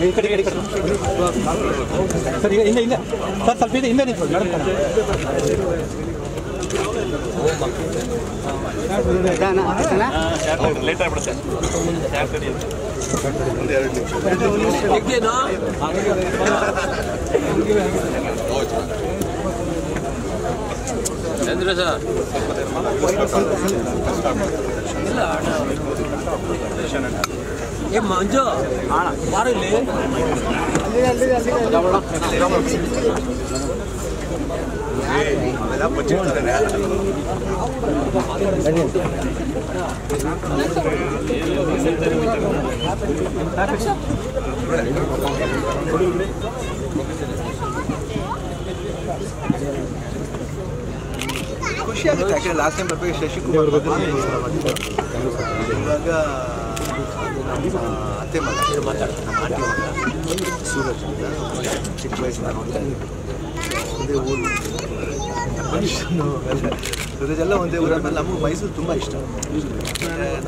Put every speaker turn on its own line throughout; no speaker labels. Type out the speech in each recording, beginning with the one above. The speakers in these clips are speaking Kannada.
ಈ ಕಡೆ ಈ ಕಡೆ. ಸರ್ ಈಗ ಹಿಂದೆ ಹಿಂದೆ ಸರ್ ಸ್ವಲ್ಪ ಹಿಂದೆ ಹಿಂದೆ ನಿಂತ್ಕೊಳ್ಳಿ
ಚಂದ್ರ ಸರ್ ಏ ಮಂಜು ಬಾರ ಇಲ್ಲಿ
ಖುಷಿ ಆಗುತ್ತೆ ಯಾಕಂದ್ರೆ ಲಾಸ್ಟ್ ಟೈಮ್ ಬರ್ಬೇಕು ಶಶಿಕುಮಾರ್ ಮಗನಿಗೆ ಇವಾಗ ಅದು ನಮ್ಮ ಅತ್ತೆ ಮಗ ನಮ್ಮ ಆಂಟಿ ಮಗ ಸೂರಜ್ ಅಂತ ಚಿಕ್ಕ ವಯಸ್ಸಿನ ನೋಡ್ತಾ ಇದ್ದೀವಿ ಒಂದೇ ಊರು. ಮನುಷ್ಯನು ಎಲ್ಲ ಒಂದೇ ಊರ. ಆಮೇಲೆ ನಮಗೆ ಮೈಸೂರು ತುಂಬ ಇಷ್ಟ.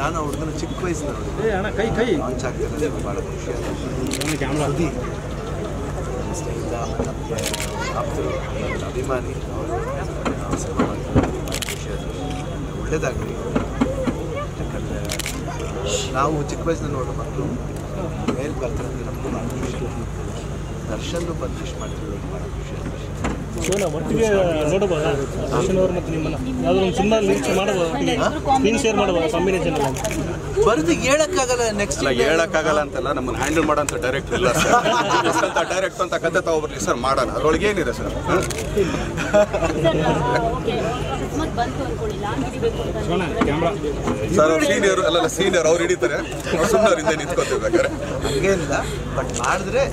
ನಾನು ಹುಡುಗನ ಚಿಕ್ಕ ವಯಸ್ಸಿನ
ಕೈ ಕೈ.
ಲಾಂಚ್ ಆಗ್ತಾರೆ ಭಾಳ ಖುಷಿ ಸ್ನೇಹಿತ ಆಪ್ತರು ಅಭಿಮಾನಿ ಅವರು ಸಿನಿಮಾ ಒಳ್ಳೇದಾಗಲಿ. ಯಾಕಂದರೆ ನಾವು ಚಿಕ್ಕ ವಯಸ್ಸಿನ ನೋಡೋ ಮಕ್ಕಳು ಮೇಲೆ ಬರ್ತಾರೆ ಅಂದರೆ ನಮಗೂ ಭಾಳ ಖುಷಿ. ದರ್ಶನ್ ಬಂದು ಇಷ್ಟು ಮಾಡಿದ್ರು ಭಾಳ ಖುಷಿ
ಶಿವನ ಒಟ್ಟಿಗೆ ನೋಡಬಹುದಾ? ಅಶ್ವಿನ್ ಅವರು ಮತ್ತು ನಿಮ್ಮನ್ನ? ಯಾವ್ದಾದ್ರು ಒಂದು ಸಿನಿಮಾ ಲಿಂಕ್ ಮಾಡಬಹುದು? ಸ್ಕ್ರೀನ್ ಶೇರ್ ಮಾಡಬಹುದು ಕಾಂಬಿನೇಷನ್ ಎಲ್ಲ
ಬರೋದು ಹೇಳಕ್ಕಾಗಲ್ಲ ನೆಕ್ಸ್ಟ್
ಹೇಳಕ್ಕಾಗಲ್ಲ ಅಂತಲ್ಲ ನಮ್ಮನ್ನ ಹ್ಯಾಂಡಲ್ ಮಾಡೋಂಥ ಡೈರೆಕ್ಟ್ ಇಲ್ಲ ಸರ್ ಅಂತ ಡೈರೆಕ್ಟ್ ಅಂತ ಕತೆ ತಗೊಬರ್ಲಿ ಸರ್ ಮಾಡೋಣ. ಅದ್ರೊಳಗೆ ಏನಿದೆ ಸರ್ ಸರ್ ಅವ್ರು ಸೀನಿಯರ್ ಅಲ್ಲಲ್ಲ ಸೀನಿಯರ್ ಅವ್ರು ಹಿಡಿತಾರೆ. ಸುಮ್ಮನೆ ಅವರಿಂದ ನಿಂತ್ಕೋತೀವಿ ಬೇಕಾದ್ರೆ
ಹಂಗೇನಿಲ್ಲ ಬಟ್ ಮಾಡಿದ್ರೆ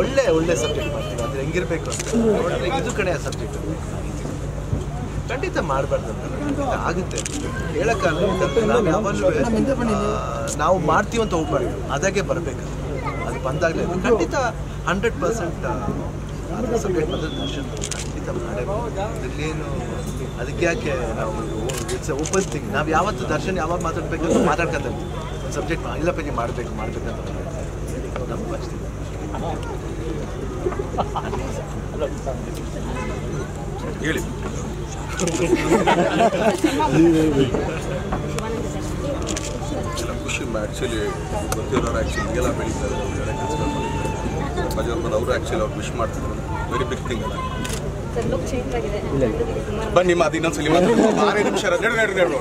ಒಳ್ಳೆ ಒಳ್ಳೆ ಸಬ್ಜೆಕ್ಟ್ ಮಾಡ್ತೀವಿ. ಅಂದ್ರೆ ಹೆಂಗಿರ್ಬೇಕು ಅಂತ. ಇದು ಕಡೆ ಸಬ್ಜೆಕ್ಟ್ ಖಂಡಿತ ಮಾಡಬಾರ್ದು ಅಂತ. ಆಗುತ್ತೆ. ಹೇಳೋಕ್ಕಾಗಲ್ಲ. ನಾವು ಯಾವಾಗಲೂ ನಾವು. ಮಾಡ್ತೀವಿ ಅಂತ ಹೋಗ್ಬಾರ್ದು ಅದಾಗೆ ಬರಬೇಕು ಅದು ಬಂದಾಗಲೇ ಖಂಡಿತ ಹಂಡ್ರೆಡ್ ಪರ್ಸೆಂಟ್ ಸಬ್ಜೆಕ್ಟ್ ಬಂದರೆ ದರ್ಶನ ಖಂಡಿತ ಮಾಡಬೇಕು. ಅದಕ್ಕೇನು ಅದಕ್ಕೆ ಯಾಕೆ ನಾವು ಇಟ್ಸ್ ಥಿಂಗ್ ನಾವು ಯಾವತ್ತು ದರ್ಶನ್ ಯಾವಾಗ ಮಾತಾಡ್ಬೇಕು ಮಾತಾಡ್ಕೊತ ಸಬ್ಜೆಕ್ಟ್ ಇಲ್ಲಪ್ಪ ನೀವು ಮಾಡಬೇಕು ಮಾಡಬೇಕಂತ. ನಮ್ಗೆ ಅಷ್ಟೇ.
ಹೇಳಿ. ಖುಷಿ ಆ್ಯಕ್ಚುಲಿ ಗೊತ್ತಿರೋರು ಆ್ಯಕ್ಚುಲಿ ಎಲ್ಲ ಬೆಳೀತಾರೆ. ಕೆಲಸಗಳು ಮಾಡಿದ್ದಾರೆ ಅವರು ಆ್ಯಕ್ಚುಲಿ ಅವ್ರು ವಿಶ್ ಮಾಡ್ತಿದ್ರು. ವೆರಿ ಬಿಗ್ ಥಿಂಗ್ ಅಲ್ಲ. ಬನ್ನಿ ಮಾತು ಇನ್ನೊಂದ್ಸಲಿ ಮಾತು ಆರೇ ನಿಮಿಷ ನಡು ನಡು ನಡು